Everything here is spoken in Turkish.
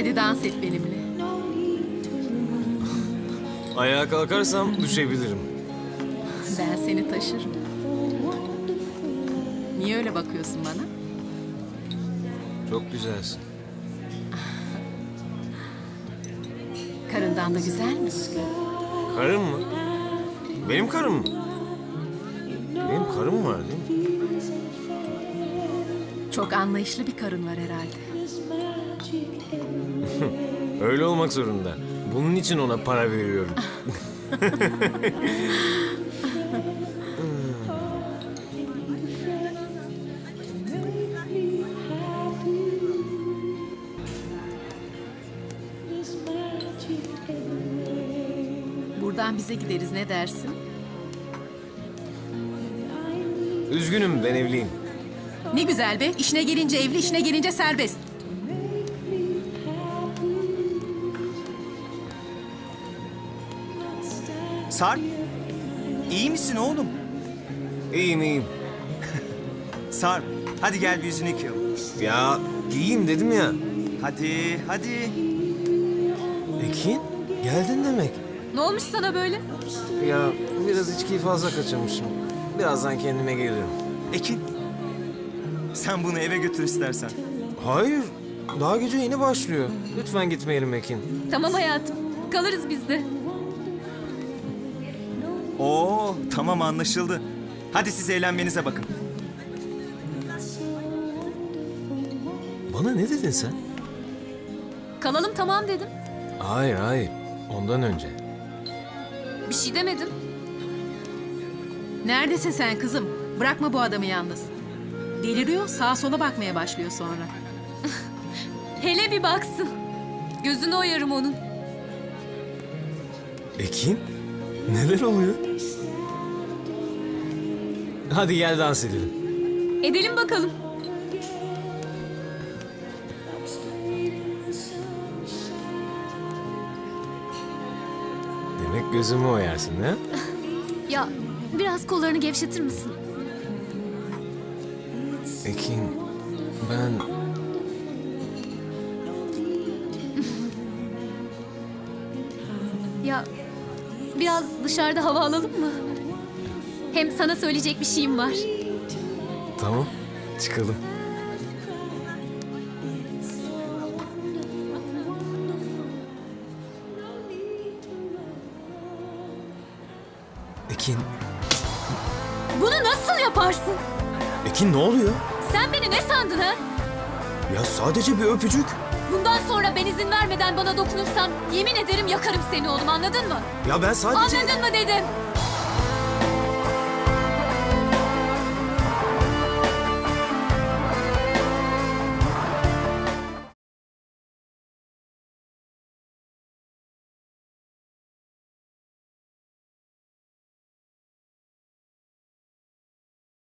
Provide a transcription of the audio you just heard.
Hadi dans et benimle. Ayağa kalkarsam düşebilirim. Ben seni taşırım. Niye öyle bakıyorsun bana? Çok güzelsin. Karından da güzel mi? Karım mı? Benim karım mı? Benim karım var değil mi? Çok anlayışlı bir karın var herhalde. Öyle olmak zorunda. Bunun için ona para veriyorum. Buradan bize gideriz ne dersin? Üzgünüm ben evliyim. Ne güzel be. İşine gelince evli, işine gelince serbest. Sarp, iyi misin oğlum? İyiyim iyiyim. Sarp, hadi gel bir yüzünü yıkayalım. Ya iyiyim dedim ya. Hadi, hadi. Ekin geldin demek. Ne olmuş sana böyle? Ya biraz içkiyi fazla kaçırmışım. Birazdan kendime gelirim. Ekin, sen bunu eve götür istersen. Hayır. Daha gece yeni başlıyor. Lütfen gitmeyelim Ekin. Tamam hayatım. Kalırız biz de. Oo, tamam anlaşıldı. Hadi siz eğlenmenize bakın. Bana ne dedin sen? Kalalım tamam dedim. Hayır hayır. Ondan önce. Bir şey demedim. Neredesin sen kızım? Bırakma bu adamı yalnız. Deliriyor, sağa sola bakmaya başlıyor sonra. Hele bir baksın. Gözünü oyarım onun. Ekin? Neler oluyor? Hadi gel dans edelim. Edelim bakalım. Gözümü oyarsın ha? Ya biraz kollarını gevşetir misin? Ekin, ben... Ya biraz dışarıda hava alalım mı? Hem sana söyleyecek bir şeyim var. Tamam, çıkalım. Ekin, Bunu nasıl yaparsın? Ekin ne oluyor? Sen beni ne sandın ha? Ya sadece bir öpücük. Bundan sonra ben izin vermeden bana dokunursan yemin ederim yakarım seni oğlum anladın mı? Ya ben sadece... Anladın mı dedim?